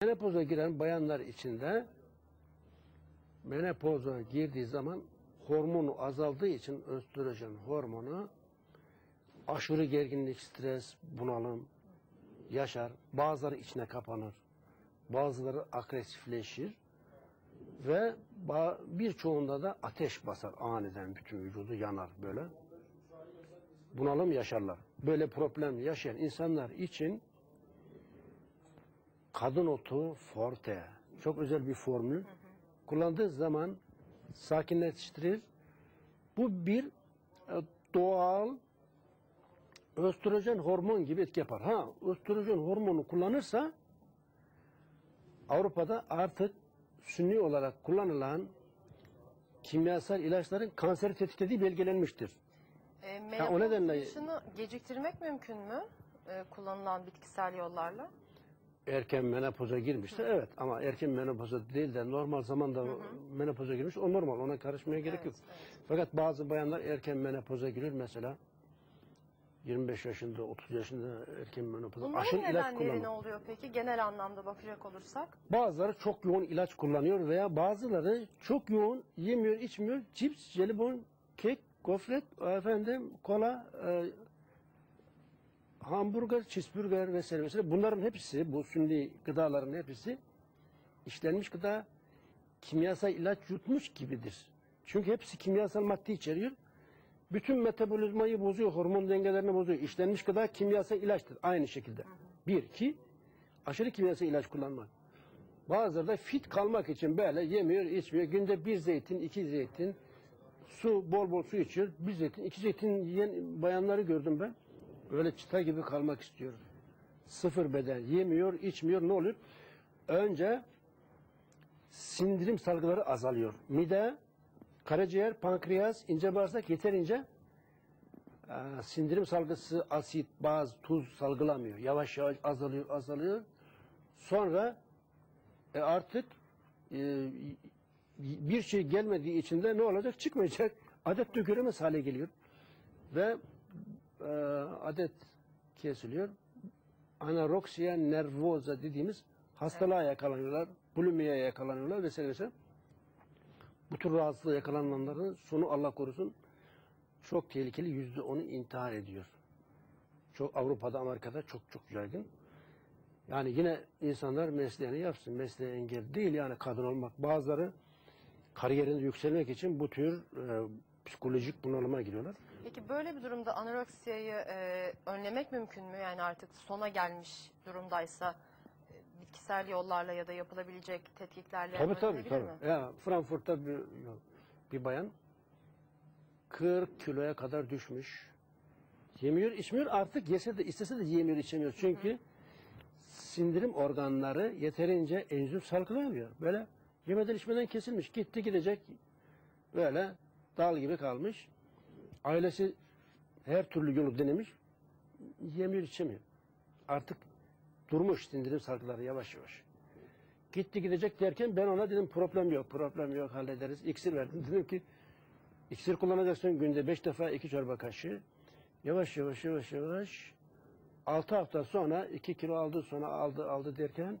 Menopoza giren bayanlar içinde menopoza girdiği zaman hormonu azaldığı için östrojen hormonu aşırı gerginlik, stres, bunalım yaşar. Bazıları içine kapanır. Bazıları agresifleşir ve birçoğunda da ateş basar aniden bütün vücudu yanar böyle. Bunalım yaşarlar. Böyle problem yaşayan insanlar için kadın otu forte çok özel bir formül kullandığı zaman sakinleştirir. Bu bir e, doğal östrojen hormon gibi etki yapar. Ha, östrojen hormonu kullanırsa Avrupa'da artık sünni olarak kullanılan kimyasal ilaçların kanseri tetiklediği belgelenmiştir. E, Ha, o nedenle- geciktirmek mümkün mü? E, kullanılan bitkisel yollarla. Erken menopoza girmişse evet ama erken menopoza değil de normal zamanda menopoza girmiş o normal ona karışmaya gerek yok. Evet, evet. Fakat bazı bayanlar erken menopoza girir mesela 25 yaşında 30 yaşında erken menopoza Bunların aşırı ilaç kullanıyor. ne oluyor peki genel anlamda bakacak olursak? Bazıları çok yoğun ilaç kullanıyor veya bazıları çok yoğun yemiyor, içmiyor. Cips, jelibon, kek, gofret, efendim, kola, e, hamburger, cheeseburger vesaire vesaire. Bunların hepsi, bu sünni gıdaların hepsi işlenmiş gıda, kimyasal ilaç yutmuş gibidir. Çünkü hepsi kimyasal madde içeriyor. Bütün metabolizmayı bozuyor, hormon dengelerini bozuyor. İşlenmiş gıda kimyasal ilaçtır aynı şekilde. Bir, iki, aşırı kimyasal ilaç kullanmak. Bazıları da fit kalmak için böyle yemiyor, içmiyor. Günde bir zeytin, iki zeytin, su, bol bol su içiyor. Bir zeytin, iki zeytin yiyen bayanları gördüm ben. Böyle çıta gibi kalmak istiyor. Sıfır beden, yemiyor, içmiyor. Ne oluyor? Önce sindirim salgıları azalıyor. Mide, karaciğer, pankreas, ince bağırsak yeterince e, sindirim salgısı asit, baz, tuz salgılamıyor. Yavaş yavaş azalıyor, azalıyor. Sonra e, artık e, bir şey gelmediği için de ne olacak? Çıkmayacak. Adet de göremez hale geliyor. Ve e, adet kesiliyor. Anoreksiya nervosa dediğimiz hastalığa yakalanıyorlar. Bulimiye yakalanıyorlar vesaire vesaire. Bu tür rahatsızlığa yakalananların sonu Allah korusun çok tehlikeli. Yüzde onu intihar ediyor. Çok Avrupa'da, Amerika'da çok çok yaygın. Yani yine insanlar mesleğini yapsın. Mesleğe engel değil yani kadın olmak. Bazıları kariyerinde yükselmek için bu tür e, psikolojik bunalıma giriyorlar. Peki böyle bir durumda anoreksiyayı e, önlemek mümkün mü? Yani artık sona gelmiş durumdaysa e, bitkisel yollarla ya da yapılabilecek tetkiklerle Tabii tabii tabii. mi? Ya Frankfurt'ta bir, bir bayan 40 kiloya kadar düşmüş. Yemiyor, içmiyor. Artık yese de istese de yemiyor, içemiyor. Çünkü sindirim organları yeterince enzim salgılayamıyor. Böyle yemeden içmeden kesilmiş. Gitti gidecek böyle dal gibi kalmış. Ailesi her türlü yolu denemiş. Yemiyor, içemiyor. Artık durmuş sindirim salgıları yavaş yavaş. Gitti gidecek derken ben ona dedim problem yok, problem yok hallederiz. İksir verdim. Dedim ki iksir kullanacaksın günde beş defa iki çorba kaşığı. Yavaş yavaş yavaş yavaş. Altı hafta sonra iki kilo aldı sonra aldı aldı derken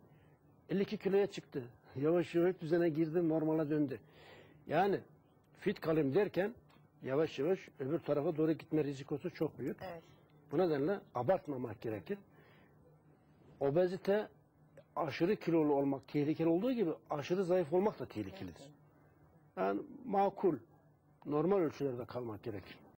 52 kiloya çıktı. Yavaş yavaş düzene girdi normala döndü. Yani fit kalayım derken yavaş yavaş öbür tarafa doğru gitme rizikosu çok büyük. Evet. Bu nedenle abartmamak gerekir. Obezite aşırı kilolu olmak tehlikeli olduğu gibi aşırı zayıf olmak da tehlikelidir. Yani makul, normal ölçülerde kalmak gerekir.